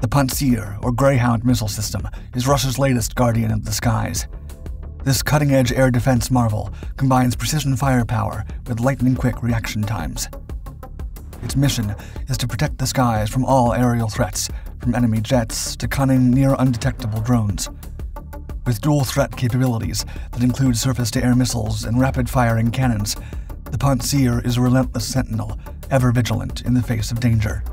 The Pantsir, or Greyhound missile system, is Russia's latest guardian of the skies. This cutting edge air defense marvel combines precision firepower with lightning quick reaction times. Its mission is to protect the skies from all aerial threats, from enemy jets to cunning, near undetectable drones. With dual threat capabilities that include surface to air missiles and rapid firing cannons, the Pantsir is a relentless sentinel, ever vigilant in the face of danger.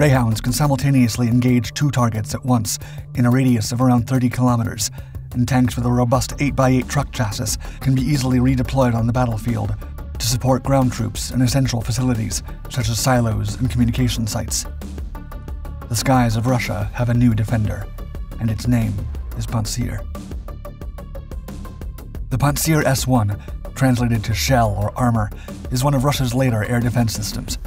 Greyhounds can simultaneously engage two targets at once in a radius of around 30 kilometers, and tanks with a robust 8x8 truck chassis can be easily redeployed on the battlefield to support ground troops and essential facilities such as silos and communication sites. The skies of Russia have a new defender, and its name is Pantsir. The Pantsir S-1, translated to shell or armor, is one of Russia's later air defense systems.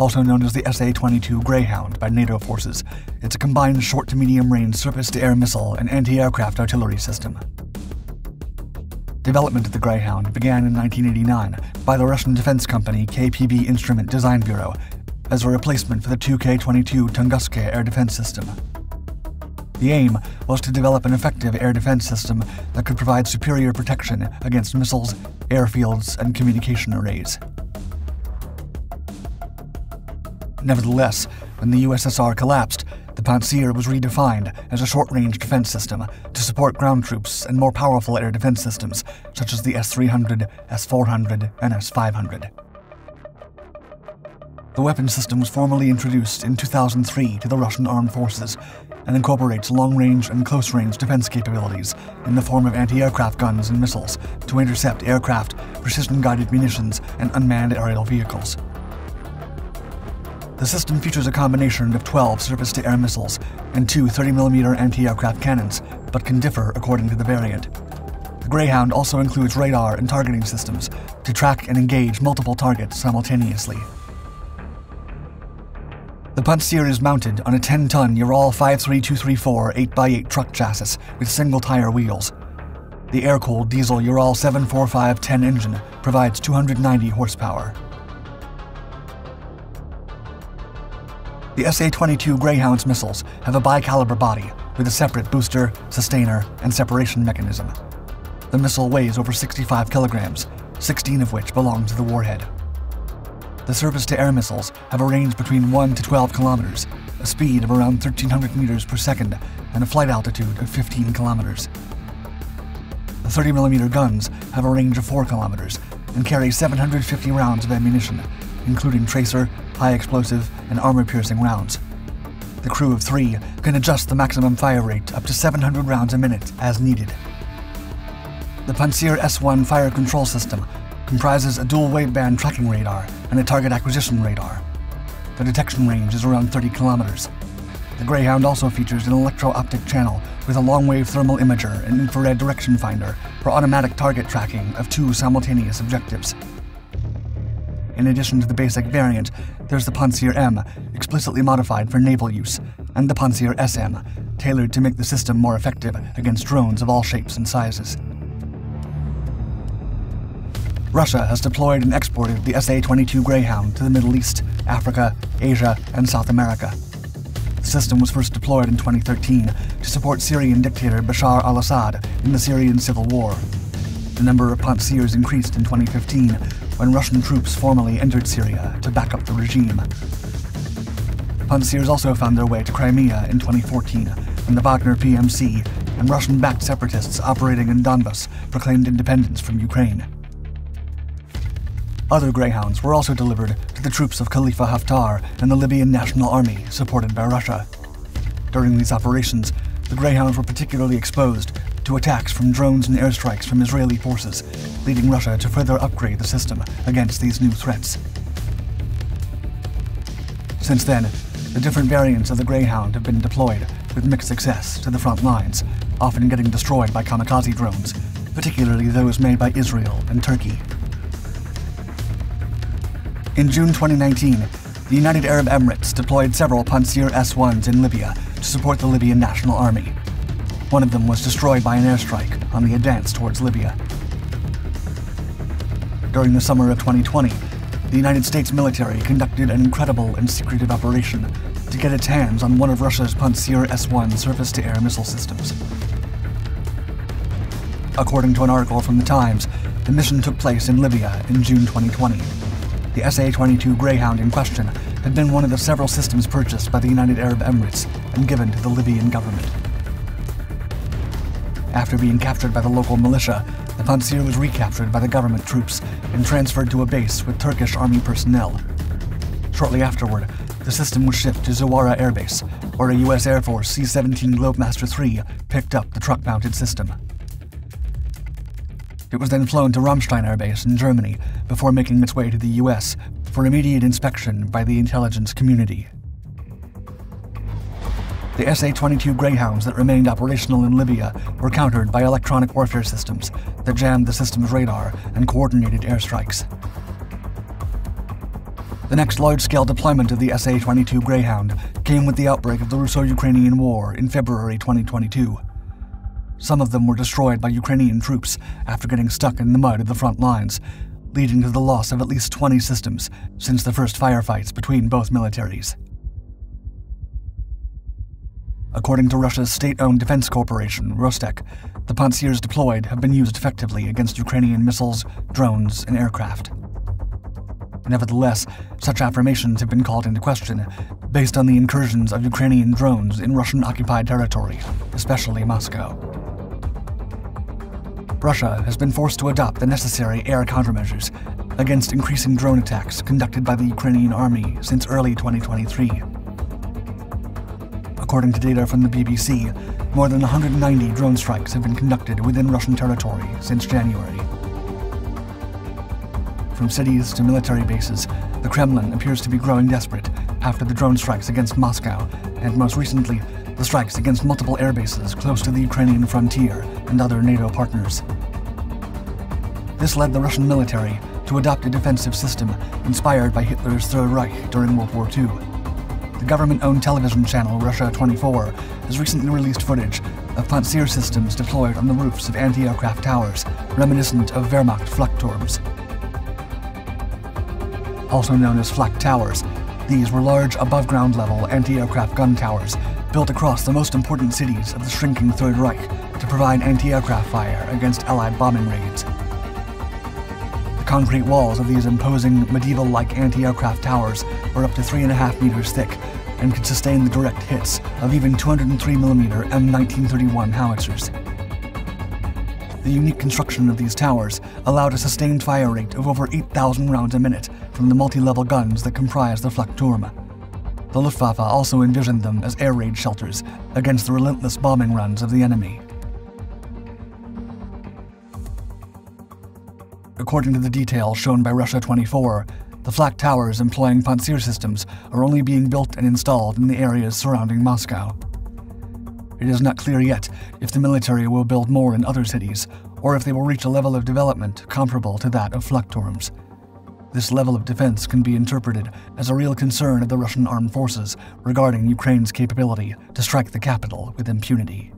Also known as the SA-22 Greyhound by NATO forces, it's a combined short to medium range surface-to-air missile and anti-aircraft artillery system. Development of the Greyhound began in 1989 by the Russian defense company KPB Instrument Design Bureau as a replacement for the 2K-22 Tunguska air defense system. The aim was to develop an effective air defense system that could provide superior protection against missiles, airfields, and communication arrays. Nevertheless, when the USSR collapsed, the Pantsir was redefined as a short range defense system to support ground troops and more powerful air defense systems, such as the S 300, S 400, and S 500. The weapon system was formally introduced in 2003 to the Russian armed forces and incorporates long range and close range defense capabilities in the form of anti aircraft guns and missiles to intercept aircraft, precision guided munitions, and unmanned aerial vehicles. The system features a combination of 12 surface to air missiles and two 30mm anti aircraft cannons, but can differ according to the variant. The Greyhound also includes radar and targeting systems to track and engage multiple targets simultaneously. The Pantsir is mounted on a 10 ton Ural 53234 8x8 truck chassis with single tire wheels. The air cooled diesel Ural 74510 engine provides 290 horsepower. The SA 22 Greyhound's missiles have a bi-caliber body with a separate booster, sustainer, and separation mechanism. The missile weighs over 65 kilograms, 16 of which belong to the warhead. The surface to air missiles have a range between 1 to 12 kilometers, a speed of around 1300 meters per second, and a flight altitude of 15 kilometers. The 30mm guns have a range of 4 kilometers and carry 750 rounds of ammunition, including tracer, high explosive, and armor piercing rounds. The crew of three can adjust the maximum fire rate up to 700 rounds a minute as needed. The Pantsir S1 fire control system comprises a dual waveband tracking radar and a target acquisition radar. The detection range is around 30 kilometers. The Greyhound also features an electro-optic channel with a long-wave thermal imager and infrared direction finder for automatic target tracking of two simultaneous objectives. In addition to the basic variant, there's the Pantsir M, explicitly modified for naval use, and the Pantsir SM, tailored to make the system more effective against drones of all shapes and sizes. Russia has deployed and exported the SA 22 Greyhound to the Middle East, Africa, Asia, and South America. The system was first deployed in 2013 to support Syrian dictator Bashar al Assad in the Syrian civil war. The number of Pantsirs increased in 2015 when Russian troops formally entered Syria to back up the regime. Pantsirs also found their way to Crimea in 2014 when the Wagner PMC and Russian backed separatists operating in Donbas proclaimed independence from Ukraine. Other Greyhounds were also delivered to the troops of Khalifa Haftar and the Libyan National Army, supported by Russia. During these operations, the Greyhounds were particularly exposed to attacks from drones and airstrikes from Israeli forces, leading Russia to further upgrade the system against these new threats. Since then, the different variants of the Greyhound have been deployed with mixed success to the front lines, often getting destroyed by kamikaze drones, particularly those made by Israel and Turkey. In June 2019, the United Arab Emirates deployed several Pantsir S-1s in Libya to support the Libyan National Army. One of them was destroyed by an airstrike on the advance towards Libya. During the summer of 2020, the United States military conducted an incredible and secretive operation to get its hands on one of Russia's Pantsir S-1 surface-to-air missile systems. According to an article from The Times, the mission took place in Libya in June 2020. The SA-22 Greyhound in question had been one of the several systems purchased by the United Arab Emirates and given to the Libyan government. After being captured by the local militia, the Pantsir was recaptured by the government troops and transferred to a base with Turkish army personnel. Shortly afterward, the system was shipped to Zawara Air Base, where a U.S. Air Force C-17 Globemaster III picked up the truck-mounted system. It was then flown to Ramstein Air Base in Germany before making its way to the U.S. for immediate inspection by the intelligence community. The SA-22 Greyhounds that remained operational in Libya were countered by electronic warfare systems that jammed the system's radar and coordinated airstrikes. The next large-scale deployment of the SA-22 Greyhound came with the outbreak of the Russo-Ukrainian War in February 2022. Some of them were destroyed by Ukrainian troops after getting stuck in the mud of the front lines, leading to the loss of at least 20 systems since the first firefights between both militaries. According to Russia's state-owned defense corporation, Rostec, the Pantsirs deployed have been used effectively against Ukrainian missiles, drones, and aircraft. Nevertheless, such affirmations have been called into question based on the incursions of Ukrainian drones in Russian-occupied territory, especially Moscow. Russia has been forced to adopt the necessary air countermeasures against increasing drone attacks conducted by the Ukrainian army since early 2023. According to data from the BBC, more than 190 drone strikes have been conducted within Russian territory since January. From cities to military bases, the Kremlin appears to be growing desperate after the drone strikes against Moscow, and most recently, the strikes against multiple air bases close to the Ukrainian frontier and other NATO partners. This led the Russian military to adopt a defensive system inspired by Hitler's Third Reich during World War II. The government-owned television channel Russia 24 has recently released footage of Pantsir systems deployed on the roofs of anti-aircraft towers, reminiscent of Wehrmacht Flakturms. Also known as flak towers, these were large above-ground level anti-aircraft gun towers built across the most important cities of the shrinking Third Reich to provide anti-aircraft fire against Allied bombing raids. The concrete walls of these imposing medieval-like anti-aircraft towers were up to 3.5 meters thick and could sustain the direct hits of even 203mm M1931 howitzers. The unique construction of these towers allowed a sustained fire rate of over 8,000 rounds a minute from the multi-level guns that comprise the Flakturm. The Luftwaffe also envisioned them as air raid shelters against the relentless bombing runs of the enemy. According to the details shown by Russia 24, the flak towers employing Pantsir systems are only being built and installed in the areas surrounding Moscow. It is not clear yet if the military will build more in other cities, or if they will reach a level of development comparable to that of Flakturms. This level of defense can be interpreted as a real concern of the Russian armed forces regarding Ukraine's capability to strike the capital with impunity.